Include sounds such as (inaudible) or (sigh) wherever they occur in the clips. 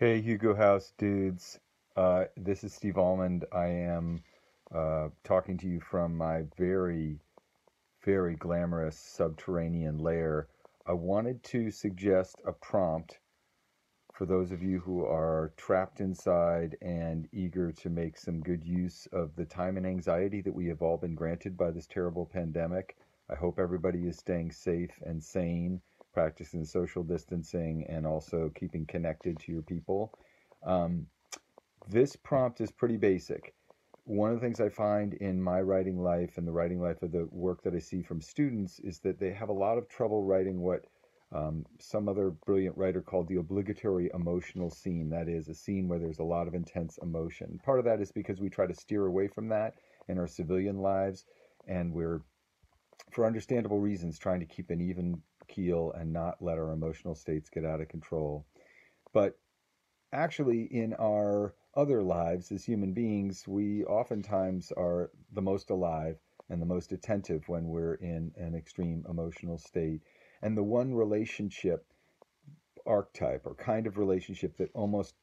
Hey, Hugo House dudes. Uh, this is Steve Almond. I am uh, talking to you from my very, very glamorous subterranean lair. I wanted to suggest a prompt for those of you who are trapped inside and eager to make some good use of the time and anxiety that we have all been granted by this terrible pandemic. I hope everybody is staying safe and sane practicing social distancing, and also keeping connected to your people. Um, this prompt is pretty basic. One of the things I find in my writing life and the writing life of the work that I see from students is that they have a lot of trouble writing what um, some other brilliant writer called the obligatory emotional scene. That is, a scene where there's a lot of intense emotion. Part of that is because we try to steer away from that in our civilian lives, and we're, for understandable reasons, trying to keep an even keel and not let our emotional states get out of control. But actually, in our other lives as human beings, we oftentimes are the most alive and the most attentive when we're in an extreme emotional state. And the one relationship archetype or kind of relationship that almost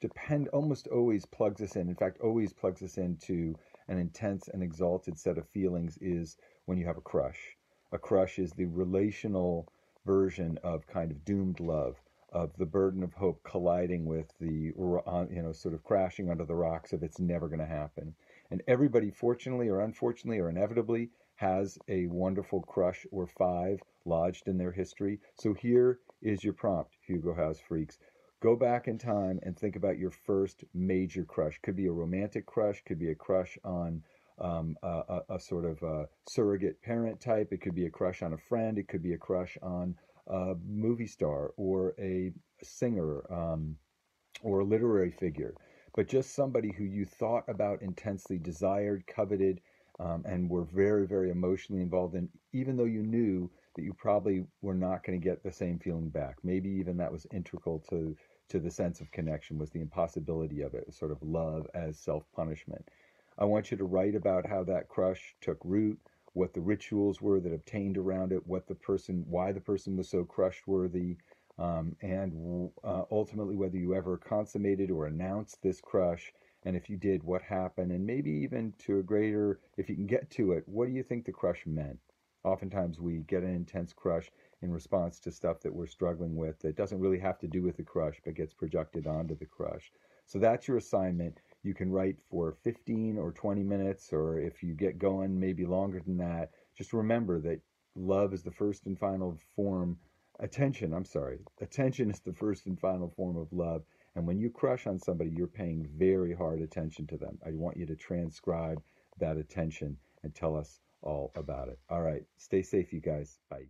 depend almost always plugs us in in fact always plugs us into an intense and exalted set of feelings is when you have a crush a crush is the relational version of kind of doomed love, of the burden of hope colliding with the, uh, you know, sort of crashing under the rocks of it's never going to happen. And everybody, fortunately or unfortunately or inevitably, has a wonderful crush or five lodged in their history. So here is your prompt, Hugo House freaks. Go back in time and think about your first major crush. Could be a romantic crush, could be a crush on um, a, a, sort of a surrogate parent type. It could be a crush on a friend. It could be a crush on a movie star or a singer um, or a literary figure. But just somebody who you thought about intensely, desired, coveted, um, and were very, very emotionally involved in, even though you knew that you probably were not going to get the same feeling back. Maybe even that was integral to to the sense of connection was the impossibility of it, sort of love as self punishment. I want you to write about how that crush took root, what the rituals were that obtained around it, what the person, why the person was so crush worthy, um, and uh, ultimately whether you ever consummated or announced this crush, and if you did, what happened, and maybe even to a greater, if you can get to it, what do you think the crush meant? Oftentimes we get an intense crush in response to stuff that we're struggling with that doesn't really have to do with the crush, but gets projected onto the crush. So that's your assignment you can write for 15 or 20 minutes, or if you get going, maybe longer than that. Just remember that love is the first and final form. Attention, I'm sorry. Attention (laughs) is the first and final form of love. And when you crush on somebody, you're paying very hard attention to them. I want you to transcribe that attention and tell us all about it. All right. Stay safe, you guys. Bye.